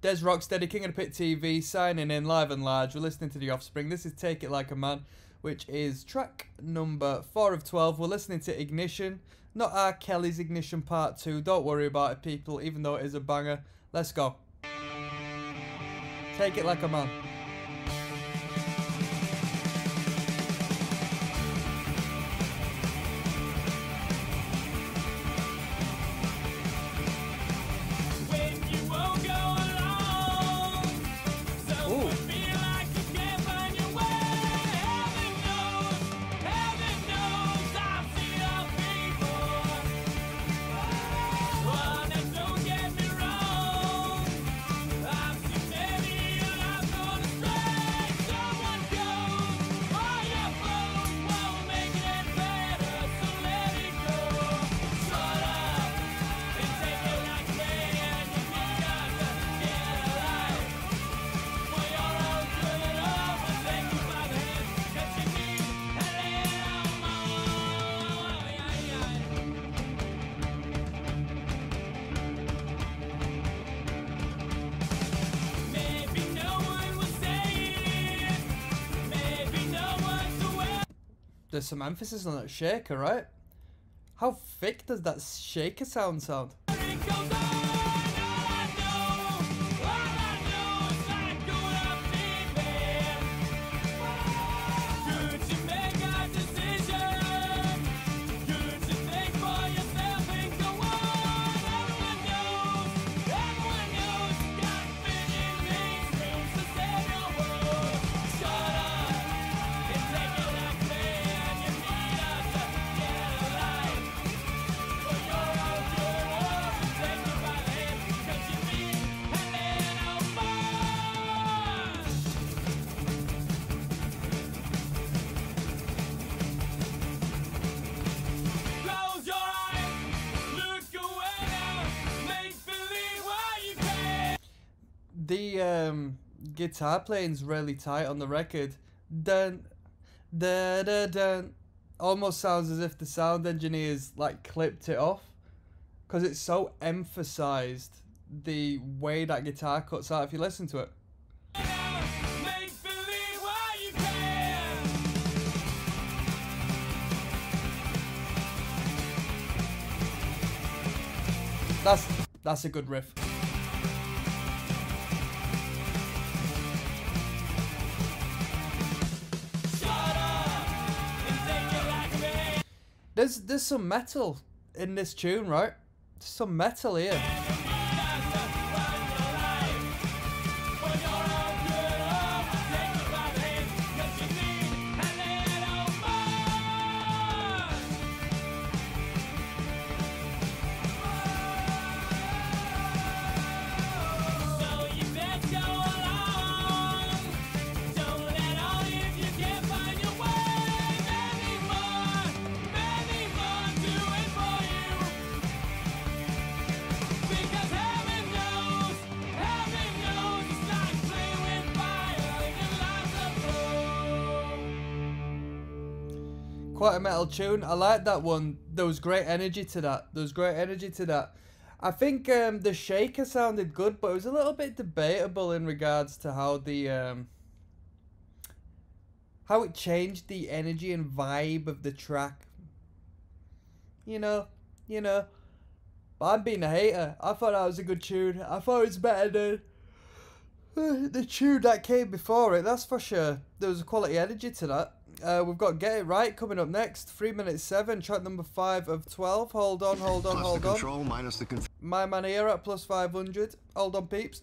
Dez Rocksteady, King of the Pit TV, signing in live and large. We're listening to The Offspring. This is Take It Like a Man, which is track number 4 of 12. We're listening to Ignition, not R. Kelly's Ignition Part 2. Don't worry about it, people, even though it is a banger. Let's go. Take It Like a Man. There's some emphasis on that shaker, right? How thick does that shaker sound sound? The um, guitar playing's really tight on the record. Dun, da da dun. Almost sounds as if the sound engineers like clipped it off, because it's so emphasized the way that guitar cuts out. If you listen to it, that's that's a good riff. There's there's some metal in this tune, right? Some metal here. Quite a metal tune. I like that one. There was great energy to that. There was great energy to that. I think um, the shaker sounded good, but it was a little bit debatable in regards to how the um, how it changed the energy and vibe of the track. You know, you know. But I'm being a hater. I thought that was a good tune. I thought it was better than the tune that came before it. That's for sure. There was a quality energy to that. Uh, we've got Get It Right coming up next. 3 minutes 7, track number 5 of 12. Hold on, hold on, Plus hold the on. control minus the control. My man here at plus 500. Hold on, peeps.